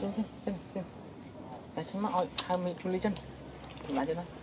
sini sini chân chân Dah cuma oi kami culi chân chân aja chân Trời.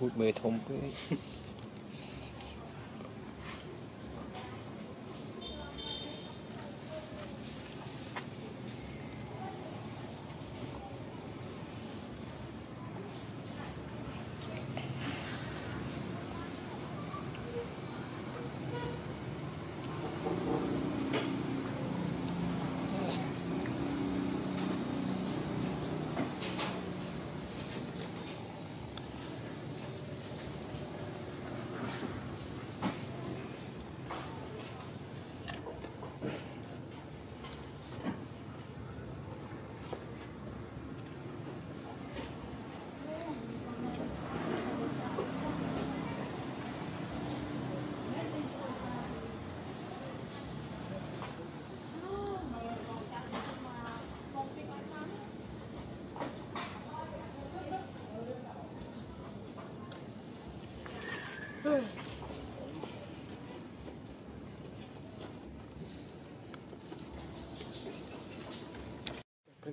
Cút mê thông cái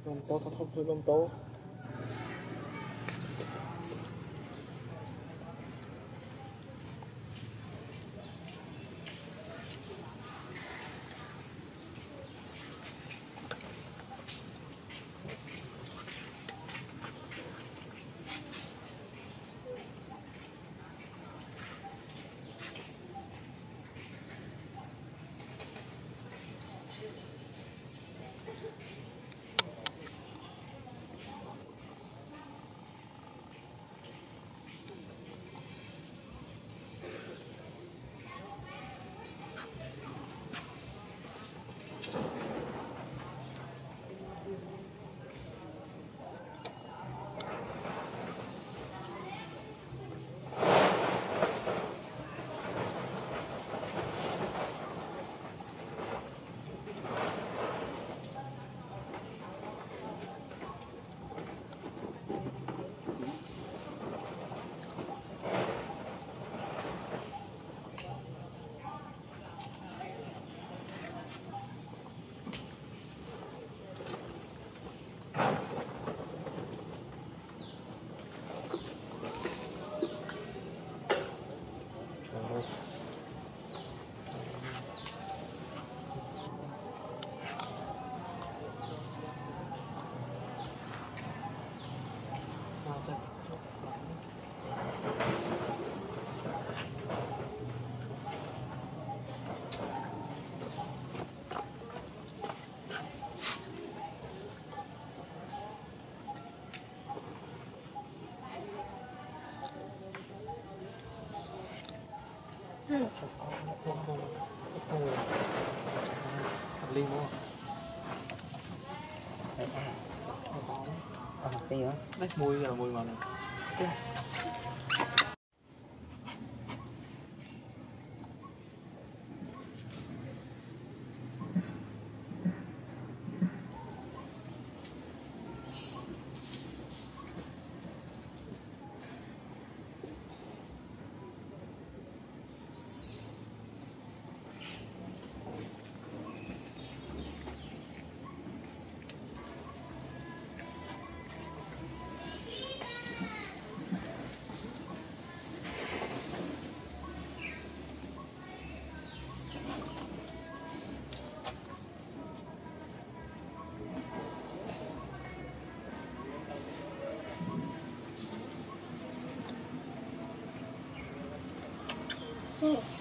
Cái con to to to thôi con gì đó? Đấy mùi là mùi mà này 嗯。